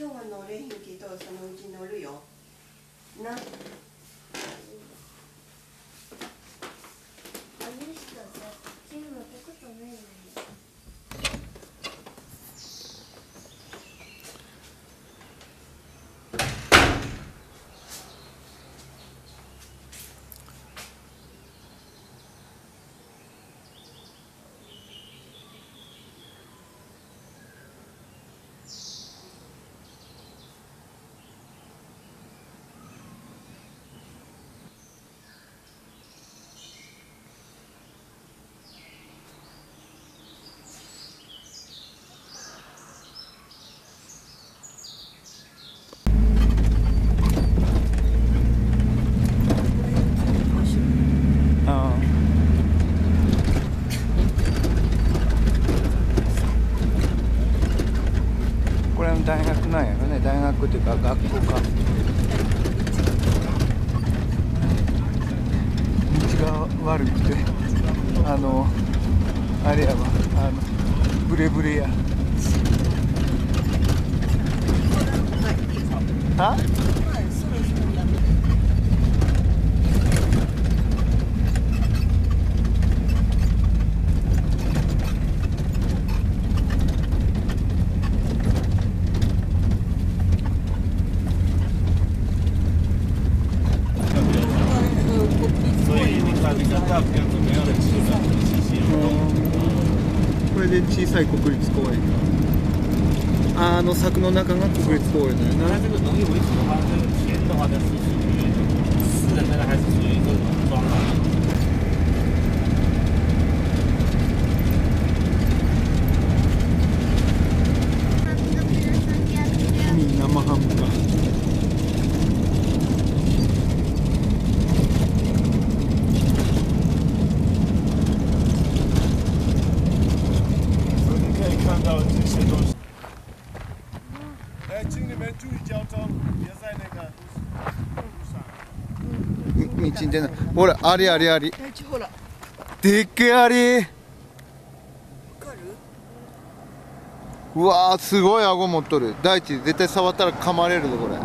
今日の礼品聞いたらそのうち乗るよ。なというか学校か。んじな。いほらありありありでっけありうわすごい顎持っとる。大地絶対触ったら噛まれるぞこれ。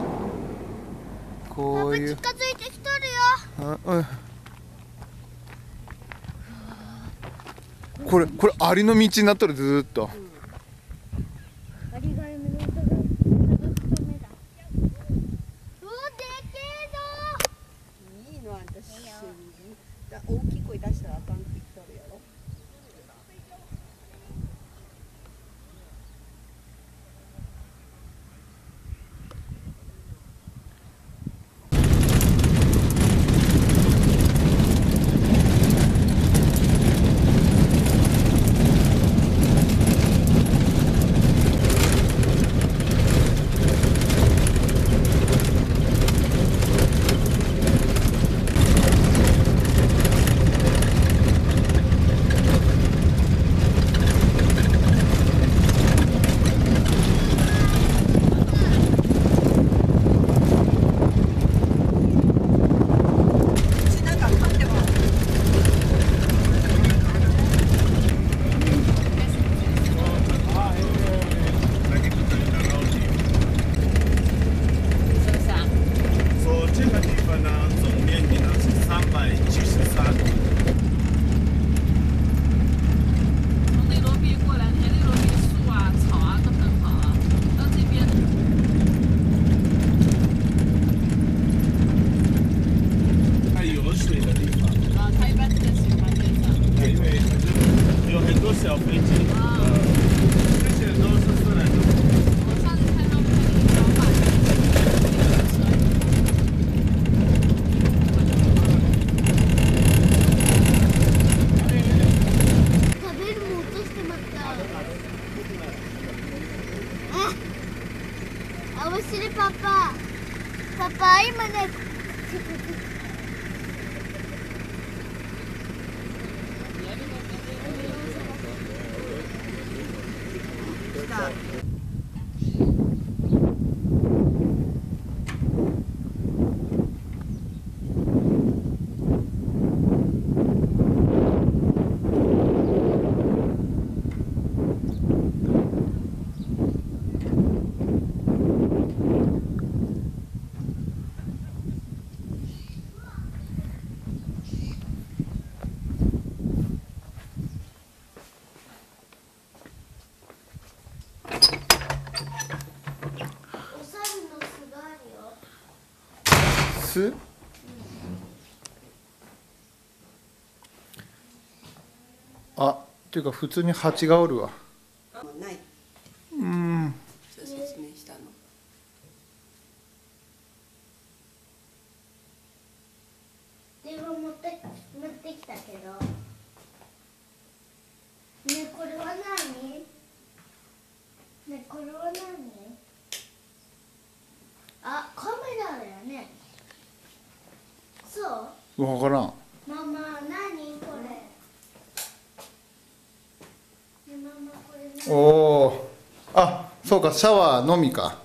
こういう。近づいてきとるよ。あ、これこれアリの道になっとるずっと。ていうか普通に蜂がおるわ。そうかシャワーのみか。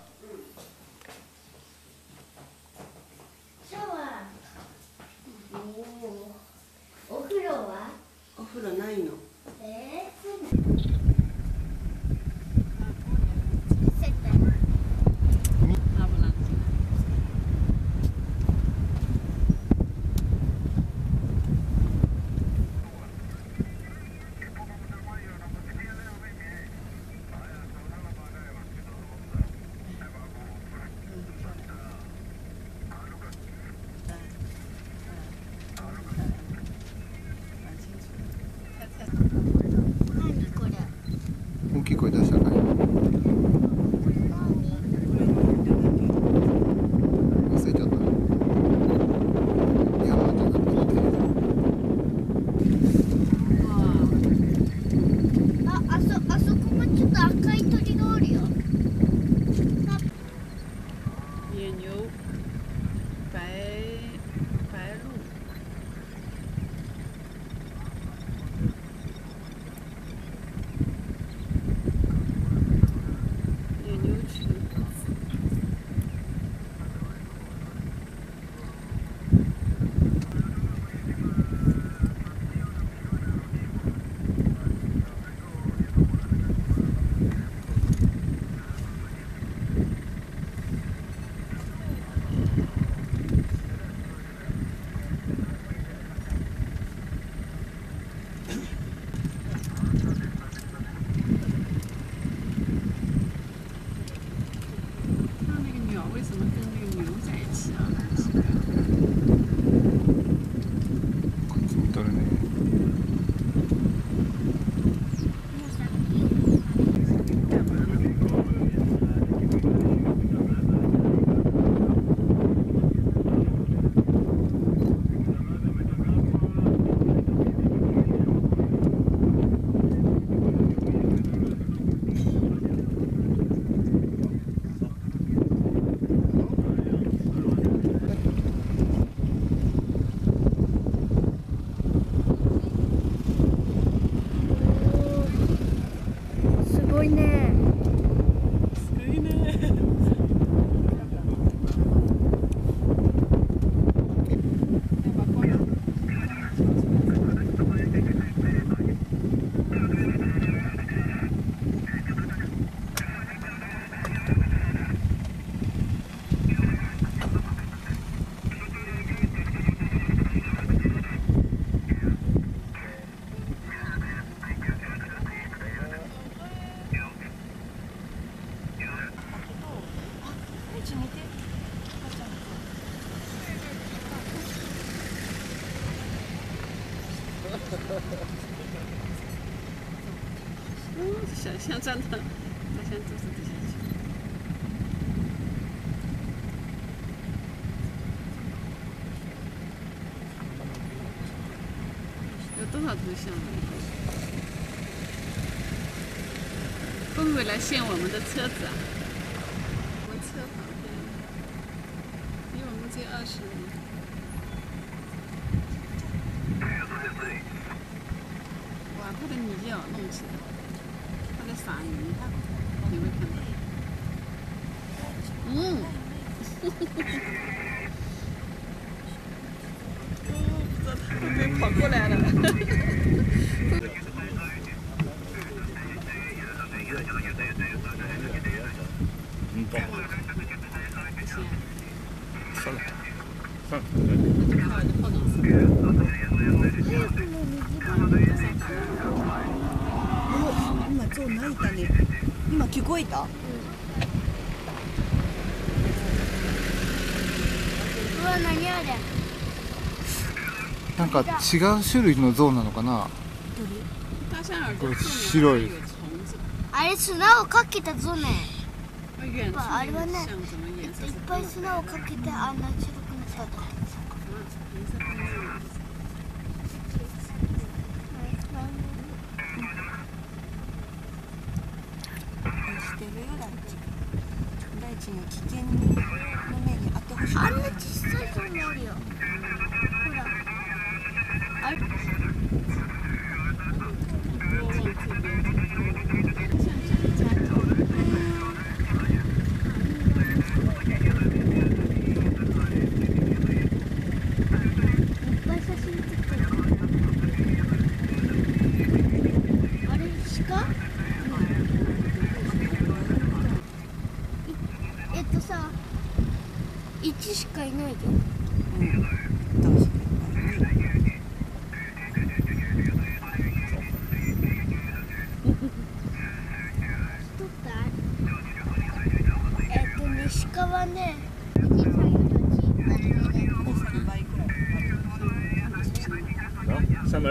嗯，想象站的，好像就是这些。有多少头像呢？会不会来限我们的车子啊？我们车旁边，离我们近二十米。Obviously. But that's fine. You can. Mmm. 我这被跑过来了。か違う種類の象なのかな？これ白い。あれ砂をかけた象ね。あれはねいっぱい砂をかけてあんな白くなったして大地が危険に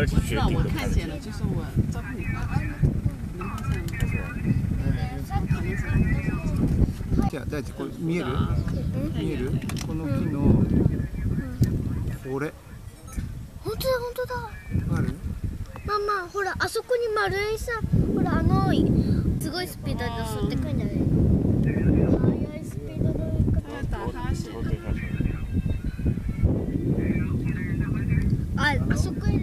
上面而且我知道，决定的我看见了，就是我照じゃあ大地これ見える？啊，見える？この木のこれ？本当だ本当だ。ある？ママほらあそこに丸いさほらあのすごいスピードで襲ってくるんだよね速いスピードの追い在打哈欠。都对下去方ああそこに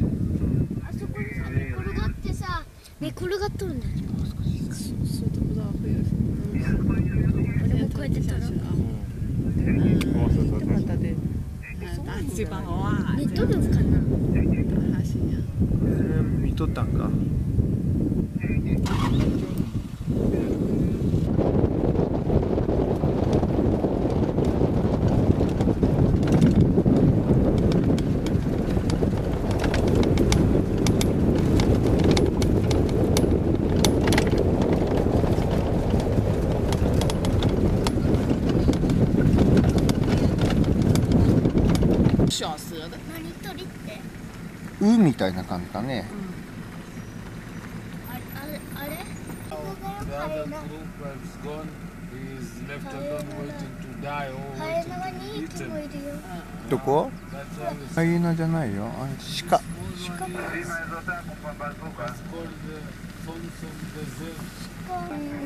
あそこにさ寝転がってさ寝転がっとるんだよ是都不知道会有什么东西。俺もこうやって撮る下去啊，哦是是是肩で嗯，打嘴巴哇，寝とるんかな打哈欠呀。えー見とったんか小蛇的，何鳥って「う」みたいな感じね。うん、あ,あ。いるよ。じゃないよ。あ、シカ。シカも。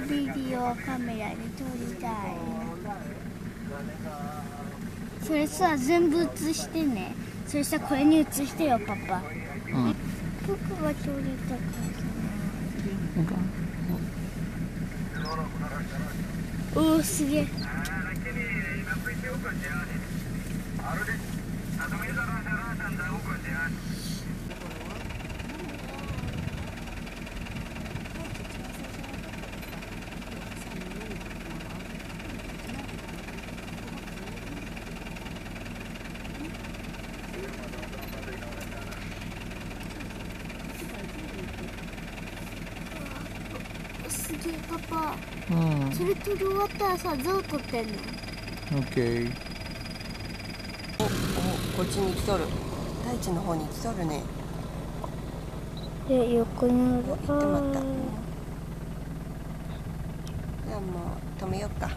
ビデオカメラで撮りたい。それさ全部写してね。それさこれに写してよパパ。僕は撮りたかったおおすげえげえパパうん。それ撮り終わったらさどう撮ってんの？OK おこっちに来とる。大地の方に来とるね。で横に行ってまったじゃあもう止めよっか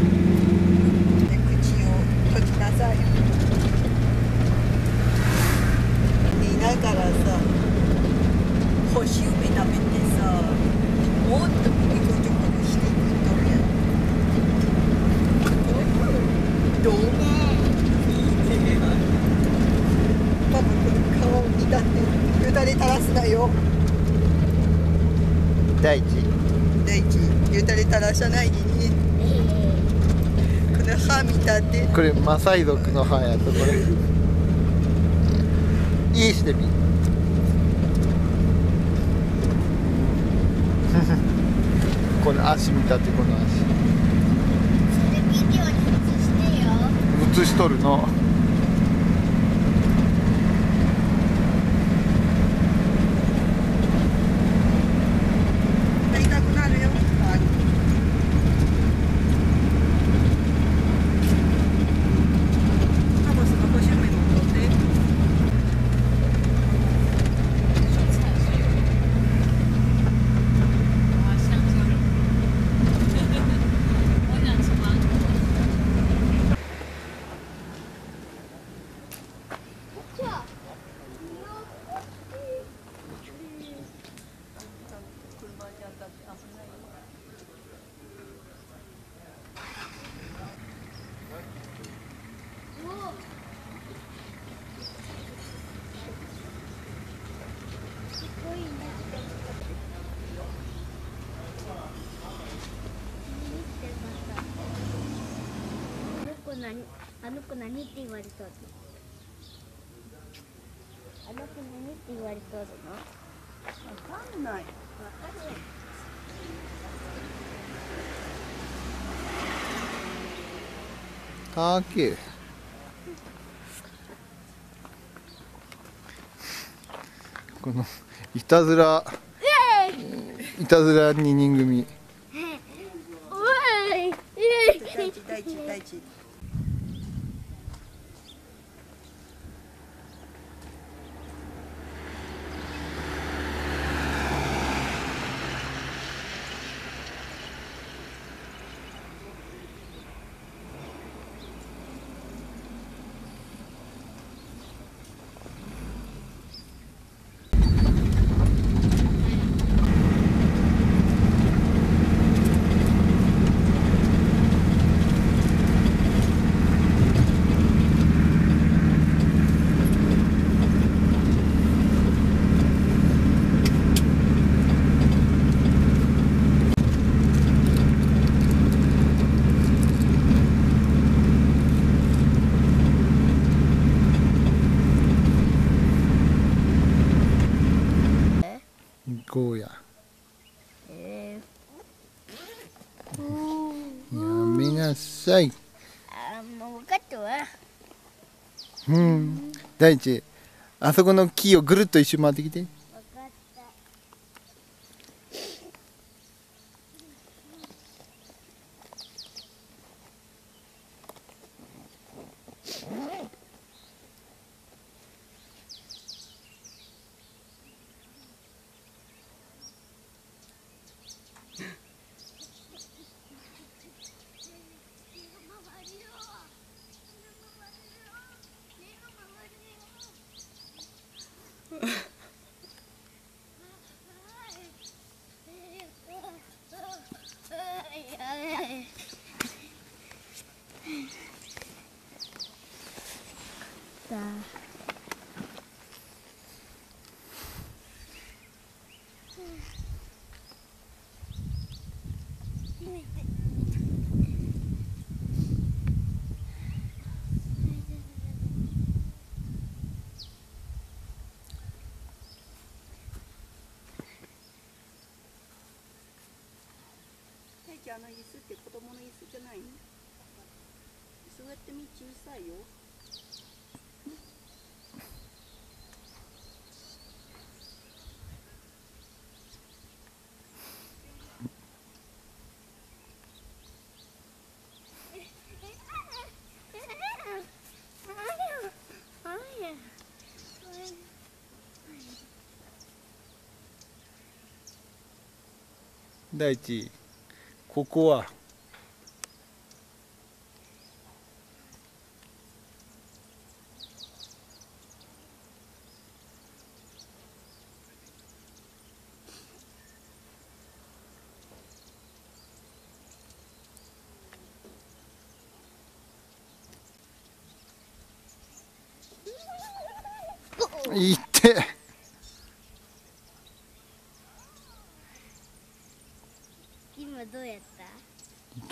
で口を閉じなさい言いながらさ星を目なめてさもっとピコちょこしていくとるやんどういいねパパこの顔を見たってよだれ垂らすなよ大地大地よだれ垂らさないでね。この歯見たってこれマサイ族の歯やとこれ。いいしてみ 足見たってこの足。映しとるの痛くなるよカボスの干し梅も取って蔬菜水果。啊，香蕉。我想吃芒果。じゃあ車じゃだって危ないよすごいねあの子何あの子何って言われとるの？あの子何って言われとるの？わかんない。たけこのいたずら。いたずら二人組おい第一第一第一ゴーヤえやめなさい。あもう分かったわ。うん。大地あそこの木をぐるっと一周回ってきて分かっただ大ちゃんあの椅子って子供の椅子じゃないのそうやってみ小さいよ大地ここは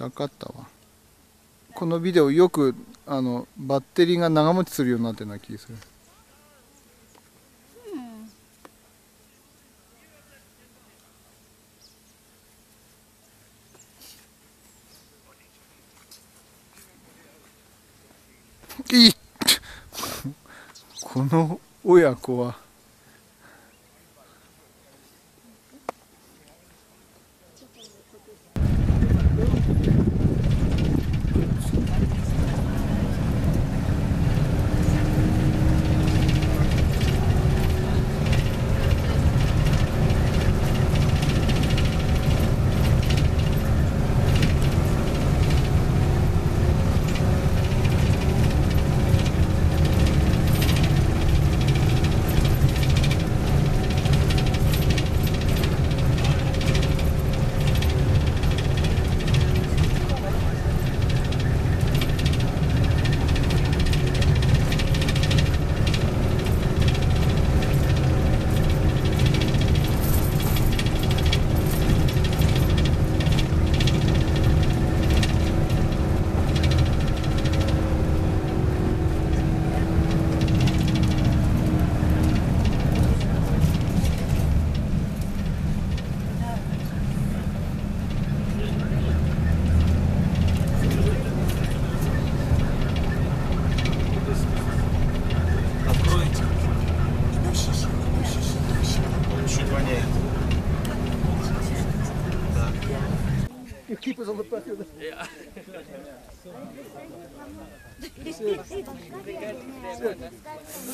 分かったわ。このビデオよくあのバッテリーが長持ちするようになってるな気がする。いいこの親子は。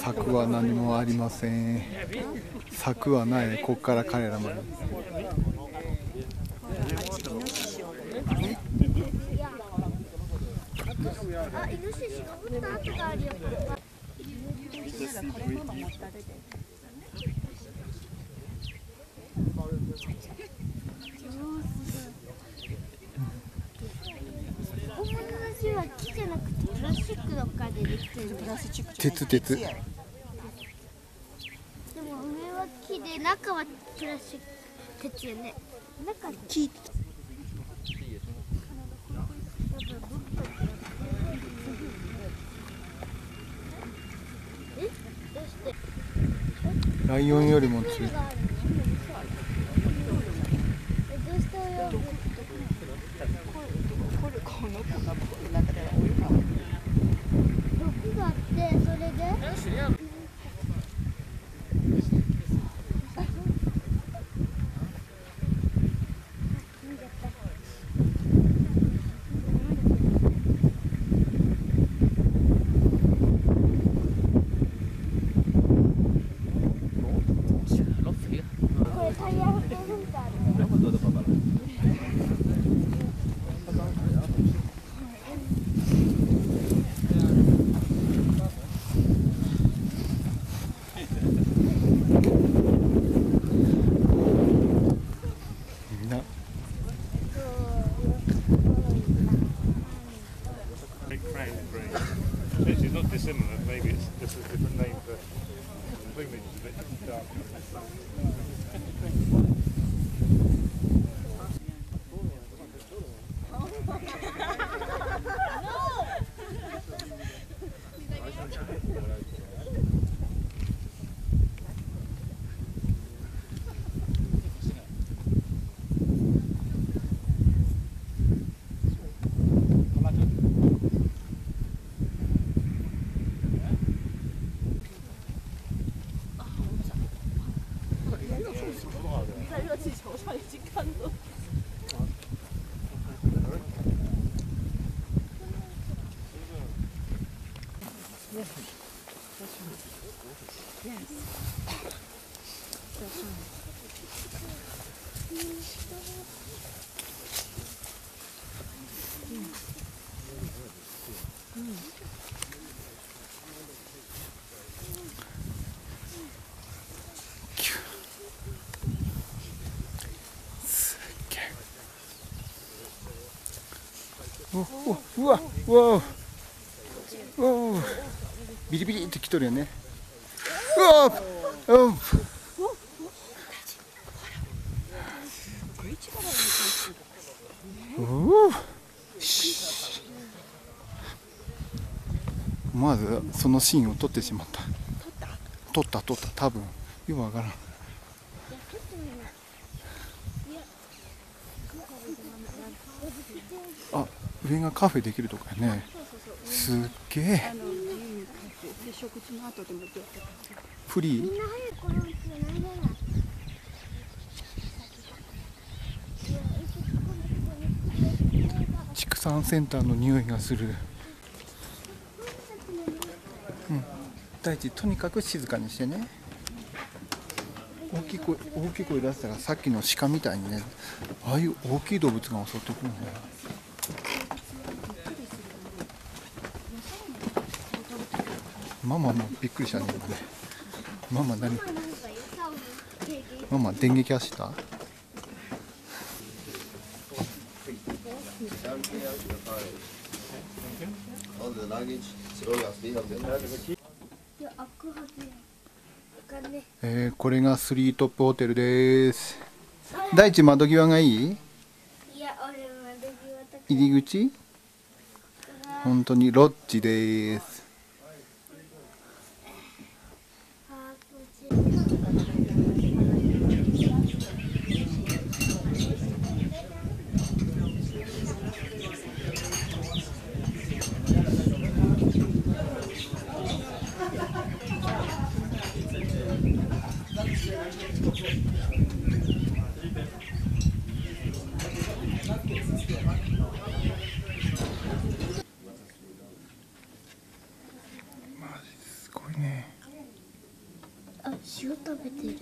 柵は何もありません。柵はない。ここから彼らまであ、イノシシ登った跡があるよ。本物の石は木じゃなくてプラスチックとかでできてるんだよ鉄鉄。でも上は木で中はプラスチック。鉄よね。中木えどうしてライオンよりも強いえどうして泳ぐ毒があってそれでこれタイヤおおうわうわおおビリビリってきとるよねうわうおお思わずそのシーンを撮ってしまった撮った撮った多分よくわからん上がカフェできるとかね。すっげえ。フリー？畜産センターの匂いがする。うん。大地とにかく静かにしてね。大きい声大きい声出したらさっきの鹿みたいにね。ああいう大きい動物が襲ってくるんだよママもびっくりしたね今ね。ママ何？ママ電撃走った？えーこれがスリートップホテルです。大地窓際がいい？入り口？本当にロッジですあこっちすごいねあ塩食べてる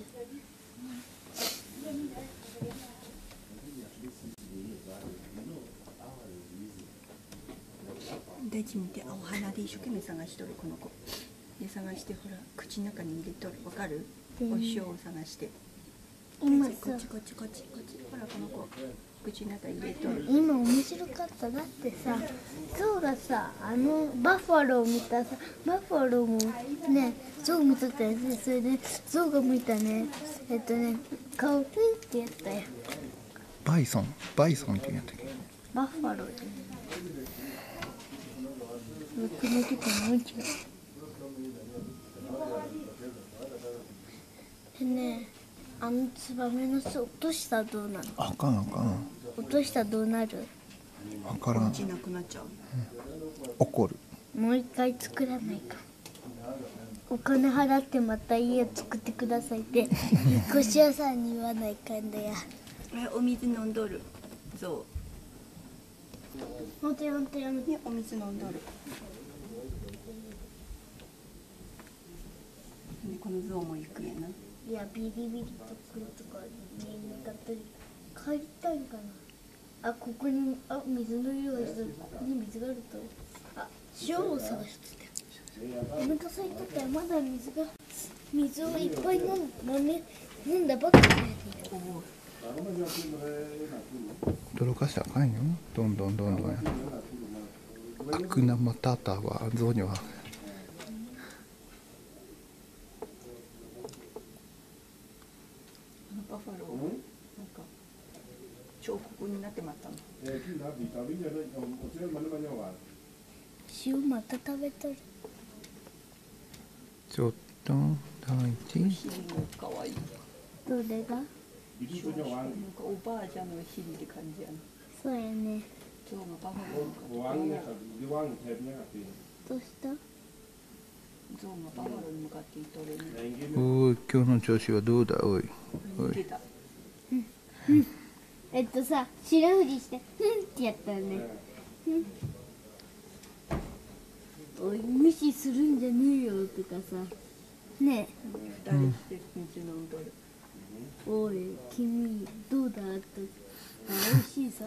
大地見てあお花で一生懸命探しとるこの子。で探してほら口の中に入れとる。わかる？お塩を探して。今さこっちこっちこっちこっち。ほらこの子。口の中に入れとる。今面白かった。だってさゾウがさあのバッファロー見たさバッファローもねゾウ見とったやつ。でそれでゾウが見たね。えっとね顔ピンってやったよバイソン？バイソンって言うんやったっけ？バッファロー僕の時もう一度でねあのツバメの巣落としたらどうなる？あかんあかん。落としたらどうなる？わからん口なくなっちゃう。怒る。もう一回作らないか。お金払ってまた家を作ってくださいって引っ 越し屋さんに言わないかんだやえお水飲んどる？ゾほんとやほんとやめウねお水飲んどるでこのゾウも行くんやな。いやビリビリとくるとかに向かって帰りたいんかな。あここにあ水の色がしてる。ここに水があると。あ塩を探してた。お腹空い。てたよまだ水が水をいっぱい飲ん飲め飲んだばっかり驚かしたらあかんよ。どんどんどんどん。やアクナマタタはゾウにはあのバッファローなんか彫刻になってまったの。塩また食べたるちょっと大地尻もかわいいどれがなんかおばあちゃんの尻って感じやなそうやねゾウがバッファローに向かってどうしたゾウがバファローに向かって言っとるねおい今日の調子はどうだおいおい出たえっとさ白振りして「ふん」ってやったらね「ふん」おい無視するんじゃねえよとかさ。ね二人して水飲んおい君どうだとあ美味しいさ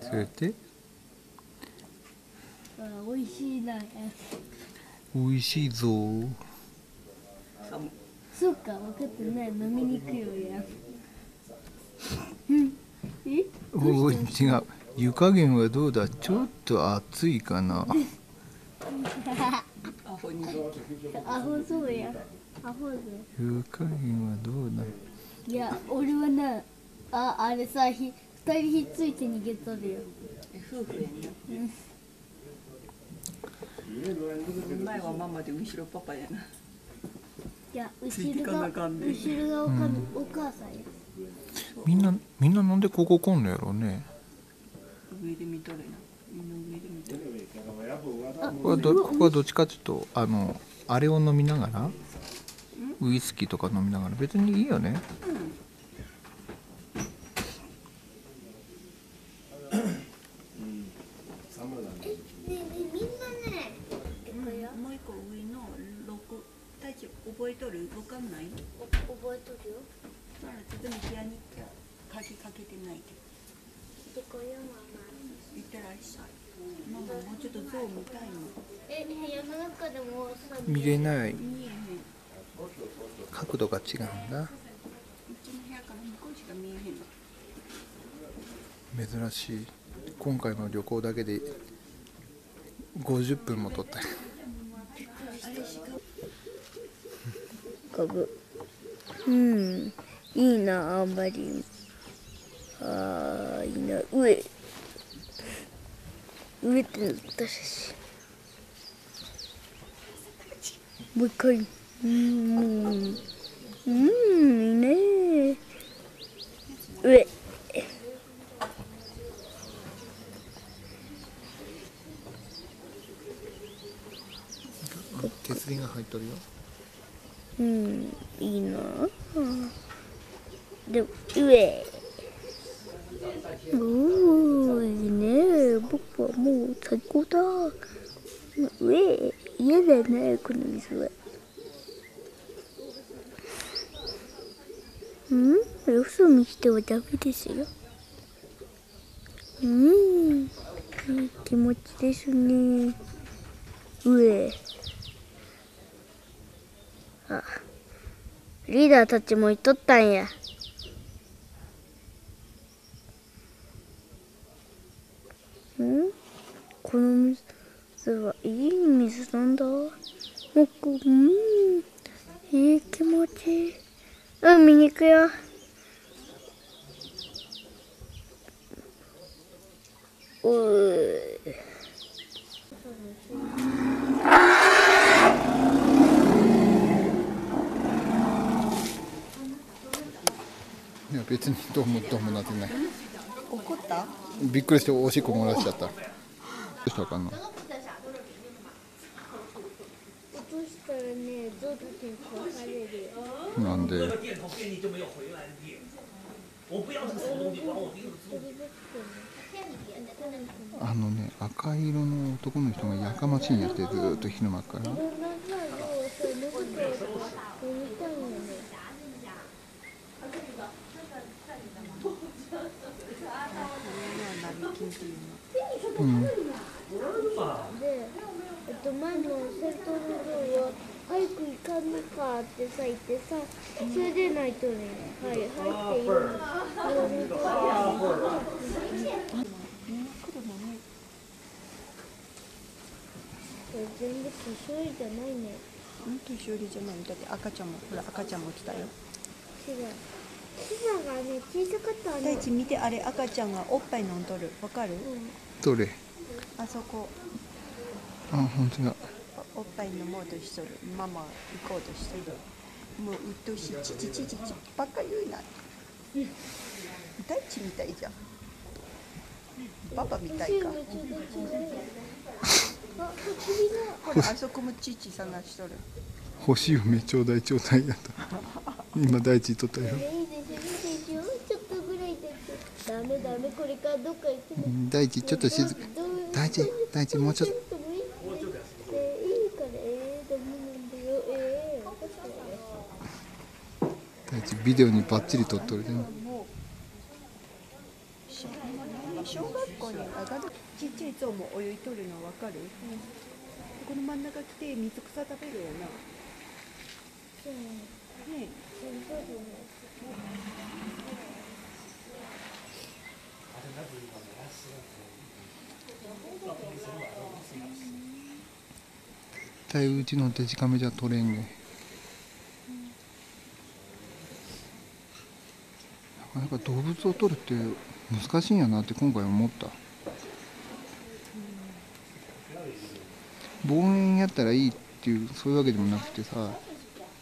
それであ美味しいな。美味しいぞ。そうか分かってない。飲みに行くよやうん。え？お違う湯加減はどうだちょっと熱いかなアホにアホそうやアホだ湯加減はどうだいや俺はなああれさひ二人ひっついて逃げとるよ夫婦やな前はママで後ろパパやないや後ろがなあかね後ろがおか、お母さんやみんなみんななんでここ来んのやろうね。上で見とるなみんな上で見とるこれはどここはどっちかっていうとあのあれを飲みながらウイスキーとか飲みながら別にいいよねねえねえみんなねこれよもう一個上の六大地覚えとるわかんないお覚えとるよならちょっと見てやにって鍵かけてないけどどこよママいってらっしゃいママもうちょっと像見たいのえ部屋の中でもさ見れない見えへん角度が違うんだうちの部屋から向こうしか見えへんの珍しい今回の旅行だけで50分も取ったよ。株うん。いいなあんまり。あーいいな。上。上って塗った写真。もう一回。うん。うんいいね。上手すりが入っとるよ。うん。いいな。で上おーいいね。僕はもう最高だ。上嫌だね。この水はうん。よそ見してはダメですよ。うん。いい気持ちですね。上。リーダーたちも言っとったんや。ん？この水はいい水なんだ？僕うん？いい気持ち。海に行くよ。うー。いや別にどうもどうもなってない。怒った？びっくりしておしっこ漏らしちゃった。どうしたかんの落としたらね、ゾウたちに殺されるよ。なんで？あのね赤い色の男の人がやかましいんやってずーっと昼間からいろん。なさ、ゾウをさ、脱ぐと飲みたいよね。うん。で、えっと、前の先頭のゾウは、早く行かん。のかってさ、言ってさ、それでないとね、はい、入っていいの。これ全部年寄りじゃないね。うん。年寄りじゃないだって赤ちゃん。もほら赤ちゃん。も来たよ違う。キザがね、小さかったの。大地見てあれ赤ちゃんがおっぱい飲んどる。わかる？どれ？あそこ。あ本当だ。おおっぱい飲もうとしとる。ママ行こうとしてる。もううっとうしいちちちちちばっか言うな。大地みたいじゃん。パパみたいか。あ、首が。ほらあそこもチチ探しとる欲しい梅ちょうだいちょうだいやった今大地取ったよ。いいですよ、いいですよ。ちょっとぐらいだけ。ダメダメ、これからどっか行っても。大地ちょっと静か。大地大地もうちょっと。大地ビデオにバッチリ撮っとるでもうし小学校に上がる。ちっちゃい象も泳いとる。のわかる、この真ん中来て水草食べる。よな絶対うちのデジカメじゃ撮れんね。なかなか動物を撮るって難しいんやなって今回思った。望遠やったらいいっていうそういうわけでもなくてさ。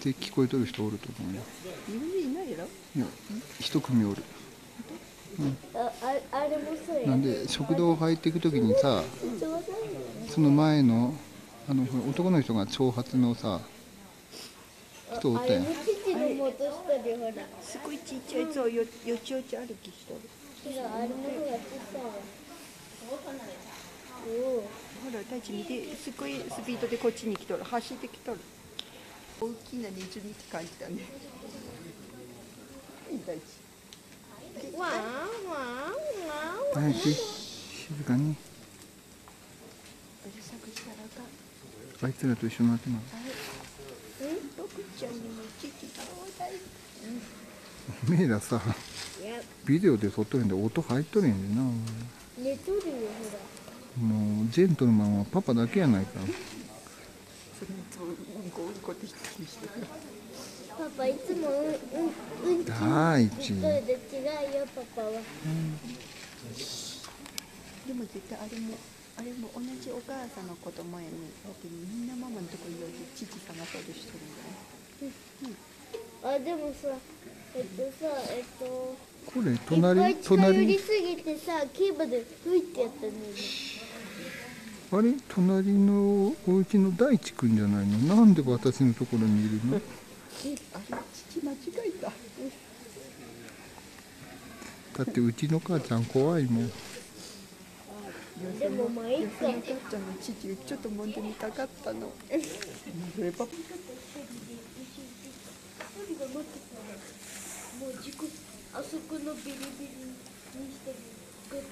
あ一丁でちょちょうだいやな絶対聞こえとる人おると思うよ。いないいや一組おる。うや。なんで食堂入っていく時にさその前のあの男の人が長髪のさ人おったやん。すごいちっちゃいやつをよよちよち歩きしとる。いやあれの方が小さい。わおおほら大地見てすごいスピードでこっちに来とる。走ってきとる大きなネズミって感じだね。はい大地わーわーわ大地静かにあかんあいつらと一緒になってますロクちゃんにも父ちょうだいメイラさビデオで撮っとるんで音入っとるんやでな寝とるよほらもうジェントルマンはパパだけやないかそれとうんこうんこって言ってる。パパいつもうんうんうんち大地一人で違うよパパはでも絶対あれもあれも同じお母さんの子供やねだみんなママのとこによって父探そうとしてるんだよ。あでもさえっとさえっとこれいっぱ隣い近寄り隣すぎてさキーボード吹いてやったんだよねあれ？隣のお家の大地くんじゃないの？なんで私のところにいるの？あれ父間違えた。だってうちの母ちゃん怖いもん。でもまあいいかお母ちゃんの父ちょっと揉んでみたかったの。それパパ。もう事故あそこのビリビリにして殺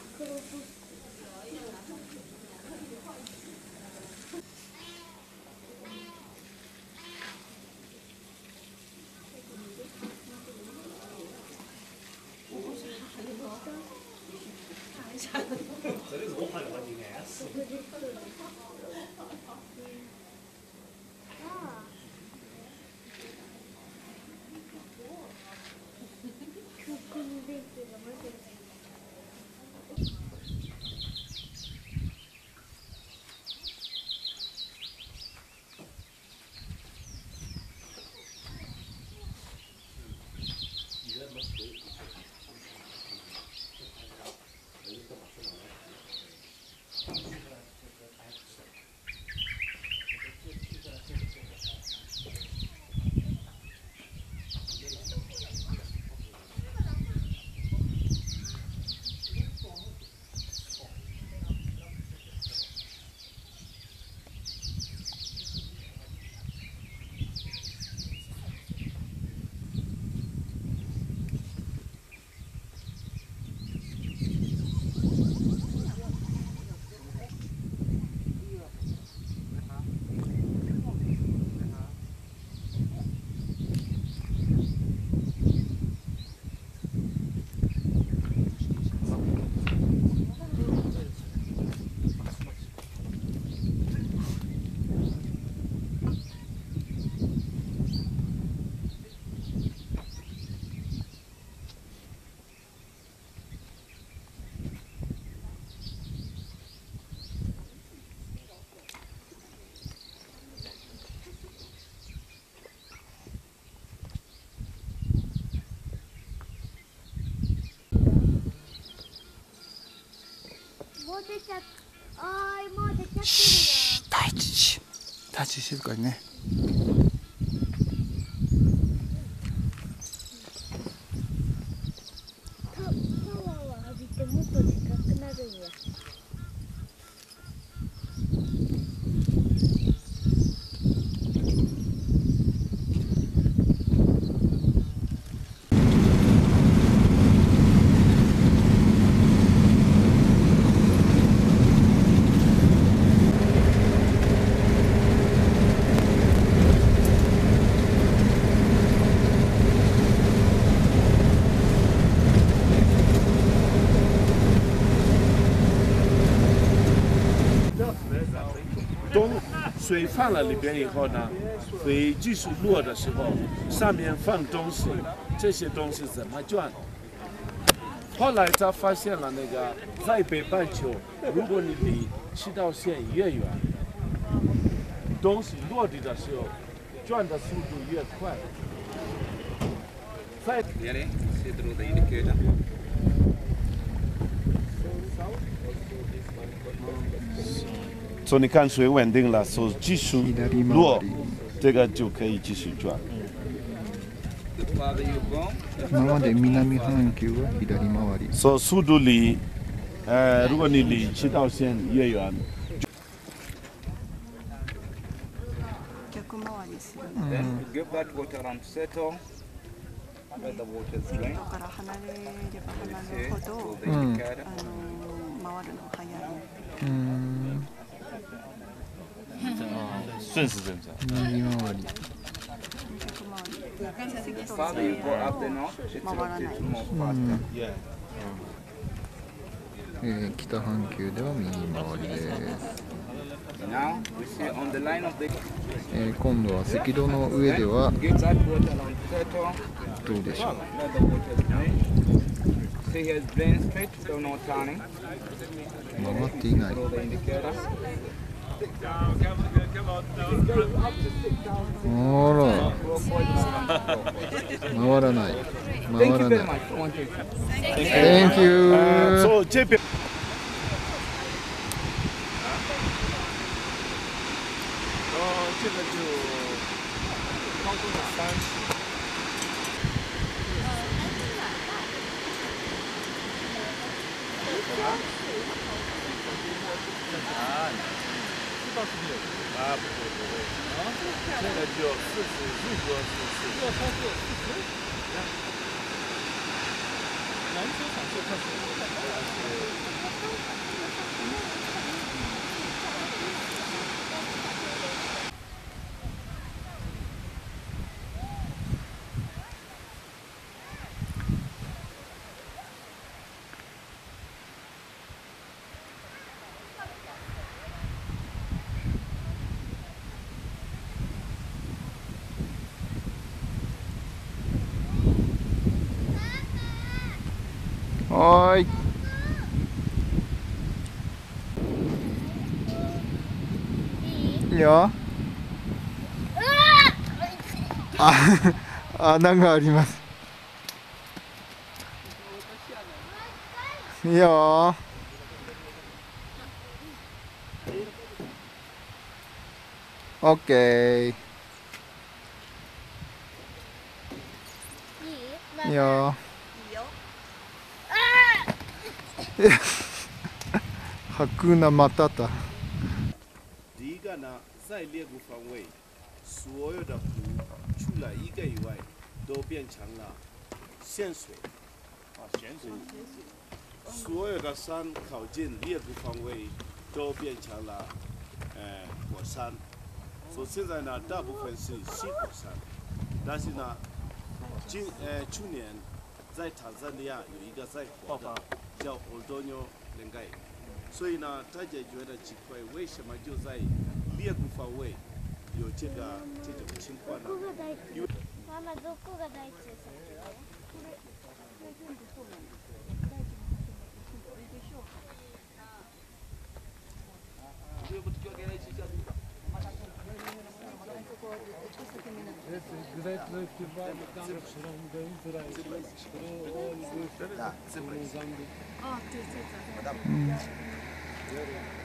足静かにね。水放了里边以后呢，水继续落的时候，上面放东西，这些东西怎么转？后来他发现了那个在北半球，如果你离赤道线越远，东西落地的时候，转的速度越快。在所以你看水稳定了，手继续落，这个就可以继续转。The farther you go, 今まで南半球は左回り所以速度离，呃，如果你离赤道线越远，逆回りする then you give that water around to settle. Where the water is 赤 going. 道から離れれば You 離 see れるほ through ど、the うん indicator. あの回るの早い。うーん顺时针转。嗯，有道理。嗯。えー、北半球では右回りです、えー、今度は赤道の上ではどうでしょう曲がっていない回らない Thank 回 you らない. Thank you 呃，所以这边。倒是没有。啊，不会不会。啊，现在就四十这个四十。要超过四十？篮球场就快四十。篮球场就快四十。穴があります。いいよ。オッケー。いいよ。白那马达达。第一个呢，在猎捕方都变成了咸水。啊，咸水。所有的山靠近猎谷方位，都变成了呃火山。所以现在呢，大部分是西火山，但是呢，今呃去年在坦桑尼亚有一个在火的叫 Oldonyo Lengai。所以呢，大家觉得奇怪，为什么就在猎捕方位有这个这种情况呢？因为ママどこが大地です哦，对对对。